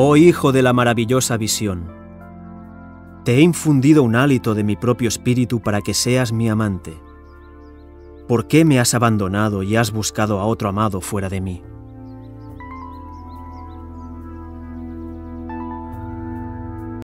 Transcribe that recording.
Oh Hijo de la maravillosa visión, te he infundido un hálito de mi propio espíritu para que seas mi amante. ¿Por qué me has abandonado y has buscado a otro amado fuera de mí?